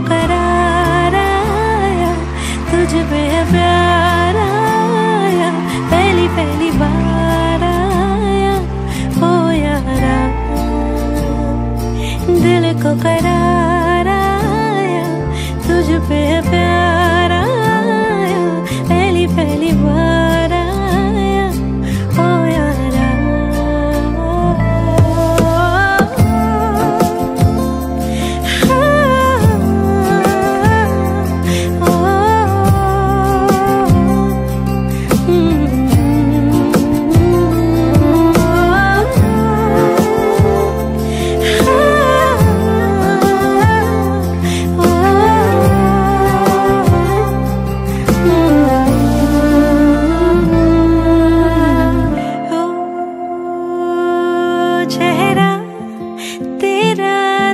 दिल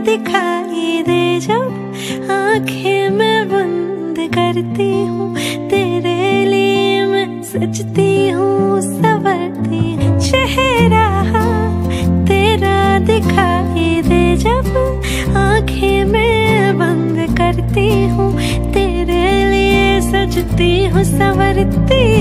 दिखाई दे जब आँखें मैं बंद करती हूँ, तेरे लिए मैं सजती हूँ, सवरती चेहरा तेरा दिखाई दे जब आँखें मैं बंद करती हूँ, तेरे लिए सजती हूँ, सवरती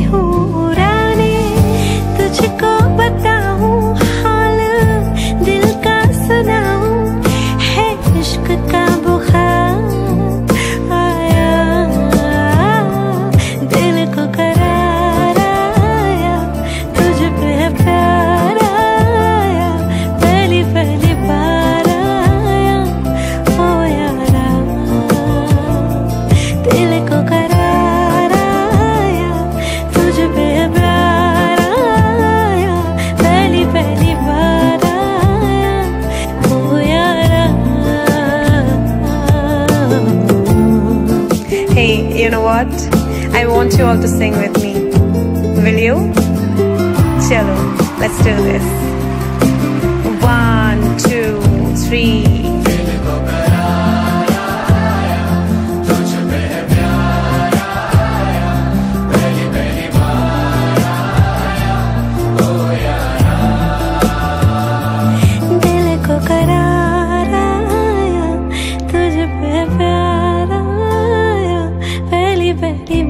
You know what? I want you all to sing with me. Will you? Chalo, let's do this. One, two, three. di